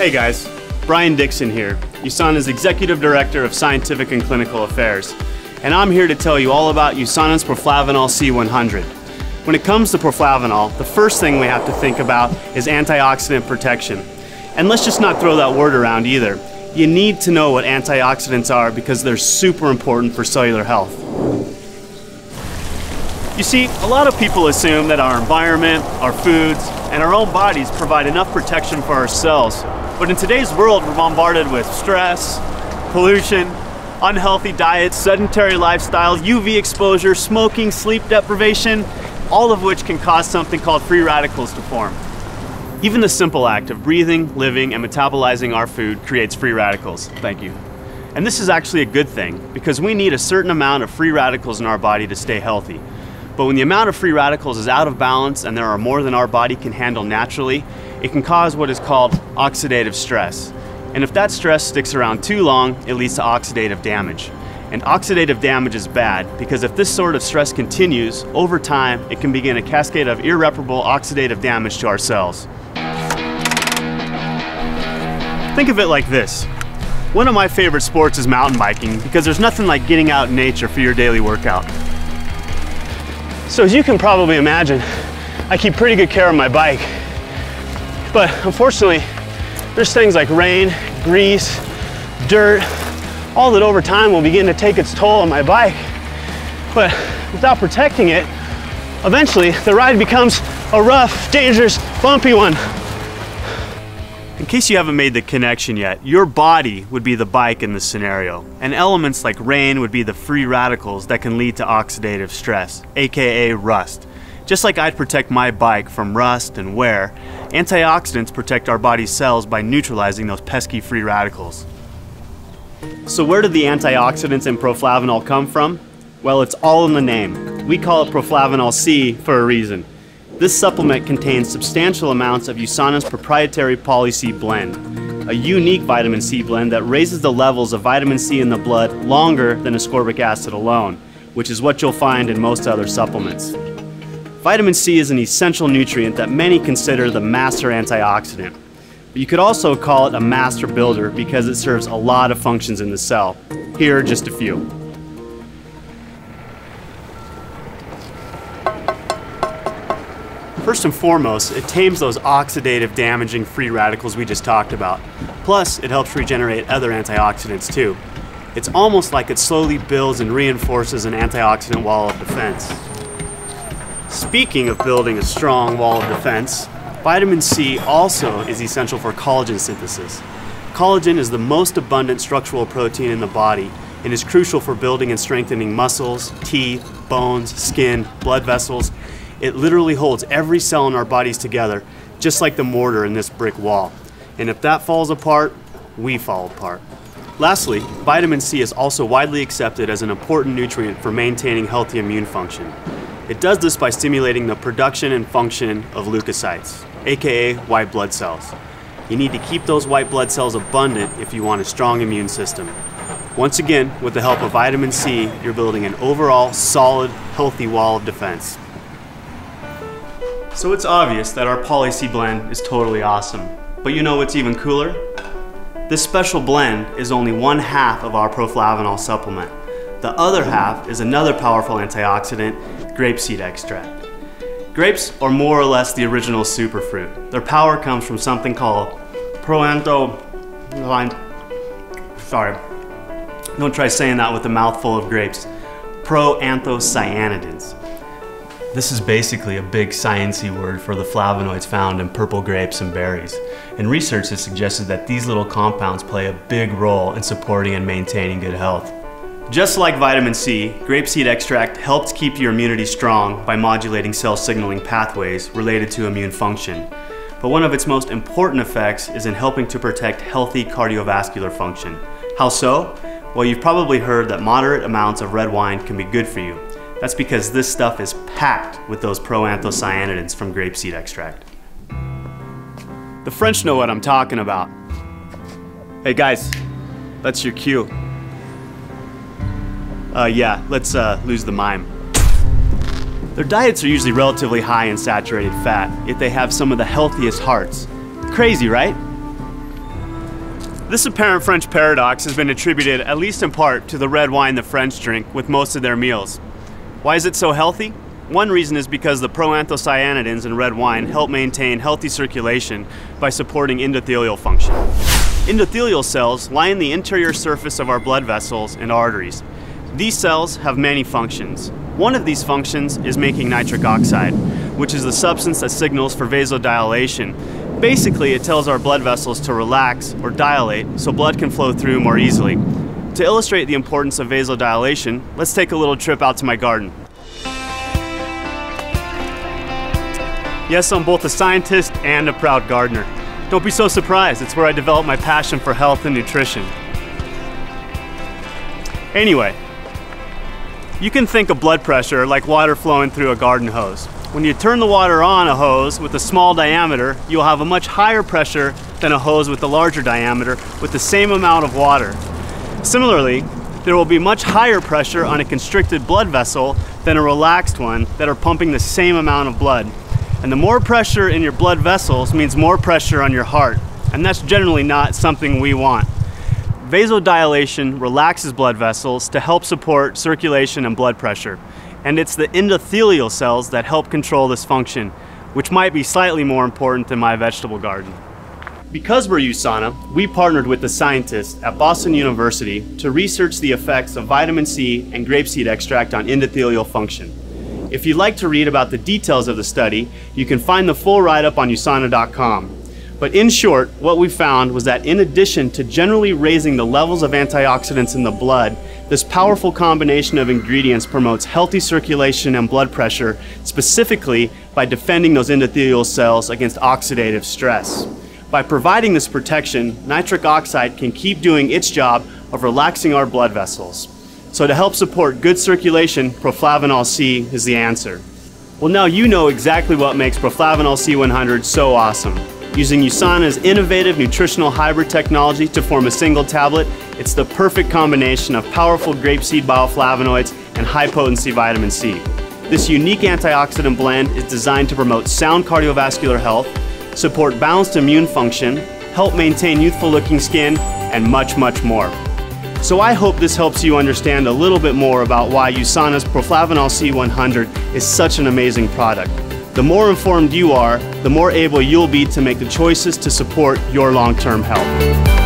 Hey guys, Brian Dixon here, USANA's Executive Director of Scientific and Clinical Affairs, and I'm here to tell you all about USANA's Proflavanol C100. When it comes to proflavanol, the first thing we have to think about is antioxidant protection. And let's just not throw that word around either. You need to know what antioxidants are because they're super important for cellular health. You see, a lot of people assume that our environment, our foods, and our own bodies provide enough protection for our cells. But in today's world, we're bombarded with stress, pollution, unhealthy diets, sedentary lifestyle, UV exposure, smoking, sleep deprivation, all of which can cause something called free radicals to form. Even the simple act of breathing, living, and metabolizing our food creates free radicals. Thank you. And this is actually a good thing because we need a certain amount of free radicals in our body to stay healthy. But when the amount of free radicals is out of balance and there are more than our body can handle naturally, it can cause what is called oxidative stress. And if that stress sticks around too long, it leads to oxidative damage. And oxidative damage is bad because if this sort of stress continues, over time, it can begin a cascade of irreparable oxidative damage to our cells. Think of it like this. One of my favorite sports is mountain biking because there's nothing like getting out in nature for your daily workout. So as you can probably imagine, I keep pretty good care of my bike. But unfortunately, there's things like rain, grease, dirt, all that over time will begin to take its toll on my bike. But without protecting it, eventually the ride becomes a rough, dangerous, bumpy one. In case you haven't made the connection yet, your body would be the bike in this scenario, and elements like rain would be the free radicals that can lead to oxidative stress, aka rust. Just like I'd protect my bike from rust and wear, antioxidants protect our body's cells by neutralizing those pesky free radicals. So where did the antioxidants in proflavanol come from? Well, it's all in the name. We call it proflavanol C for a reason. This supplement contains substantial amounts of USANA's proprietary Poly-C blend, a unique vitamin C blend that raises the levels of vitamin C in the blood longer than ascorbic acid alone, which is what you'll find in most other supplements. Vitamin C is an essential nutrient that many consider the master antioxidant. But you could also call it a master builder because it serves a lot of functions in the cell. Here are just a few. First and foremost, it tames those oxidative damaging free radicals we just talked about. Plus, it helps regenerate other antioxidants too. It's almost like it slowly builds and reinforces an antioxidant wall of defense. Speaking of building a strong wall of defense, vitamin C also is essential for collagen synthesis. Collagen is the most abundant structural protein in the body and is crucial for building and strengthening muscles, teeth, bones, skin, blood vessels, it literally holds every cell in our bodies together, just like the mortar in this brick wall. And if that falls apart, we fall apart. Lastly, vitamin C is also widely accepted as an important nutrient for maintaining healthy immune function. It does this by stimulating the production and function of leukocytes, aka white blood cells. You need to keep those white blood cells abundant if you want a strong immune system. Once again, with the help of vitamin C, you're building an overall solid, healthy wall of defense. So it's obvious that our Poly-C blend is totally awesome. But you know what's even cooler? This special blend is only one half of our proflavanol supplement. The other half is another powerful antioxidant, grapeseed extract. Grapes are more or less the original superfruit. Their power comes from something called proanto... Sorry. Don't try saying that with a mouthful of grapes. Proanthocyanidins. This is basically a big sciency word for the flavonoids found in purple grapes and berries. And research has suggested that these little compounds play a big role in supporting and maintaining good health. Just like vitamin C, grapeseed extract helps keep your immunity strong by modulating cell signaling pathways related to immune function. But one of its most important effects is in helping to protect healthy cardiovascular function. How so? Well, you've probably heard that moderate amounts of red wine can be good for you. That's because this stuff is packed with those proanthocyanidins from grapeseed extract. The French know what I'm talking about. Hey guys, that's your cue. Uh, yeah, let's uh, lose the mime. Their diets are usually relatively high in saturated fat, yet they have some of the healthiest hearts. Crazy, right? This apparent French paradox has been attributed, at least in part, to the red wine the French drink with most of their meals. Why is it so healthy? One reason is because the proanthocyanidins in red wine help maintain healthy circulation by supporting endothelial function. Endothelial cells line the interior surface of our blood vessels and arteries. These cells have many functions. One of these functions is making nitric oxide, which is the substance that signals for vasodilation Basically, it tells our blood vessels to relax or dilate so blood can flow through more easily. To illustrate the importance of vasodilation, let's take a little trip out to my garden. Yes, I'm both a scientist and a proud gardener. Don't be so surprised, it's where I developed my passion for health and nutrition. Anyway, you can think of blood pressure like water flowing through a garden hose. When you turn the water on a hose with a small diameter, you'll have a much higher pressure than a hose with a larger diameter with the same amount of water. Similarly, there will be much higher pressure on a constricted blood vessel than a relaxed one that are pumping the same amount of blood. And the more pressure in your blood vessels means more pressure on your heart. And that's generally not something we want. Vasodilation relaxes blood vessels to help support circulation and blood pressure and it's the endothelial cells that help control this function, which might be slightly more important than my vegetable garden. Because we're USANA, we partnered with the scientists at Boston University to research the effects of vitamin C and grapeseed extract on endothelial function. If you'd like to read about the details of the study, you can find the full write-up on usana.com. But in short, what we found was that in addition to generally raising the levels of antioxidants in the blood, this powerful combination of ingredients promotes healthy circulation and blood pressure, specifically by defending those endothelial cells against oxidative stress. By providing this protection, nitric oxide can keep doing its job of relaxing our blood vessels. So to help support good circulation, proflavanol C is the answer. Well now you know exactly what makes proflavanol C100 so awesome. Using USANA's innovative nutritional hybrid technology to form a single tablet, it's the perfect combination of powerful grapeseed bioflavonoids and high potency vitamin C. This unique antioxidant blend is designed to promote sound cardiovascular health, support balanced immune function, help maintain youthful looking skin, and much, much more. So I hope this helps you understand a little bit more about why USANA's Proflavanol C100 is such an amazing product. The more informed you are, the more able you'll be to make the choices to support your long-term health.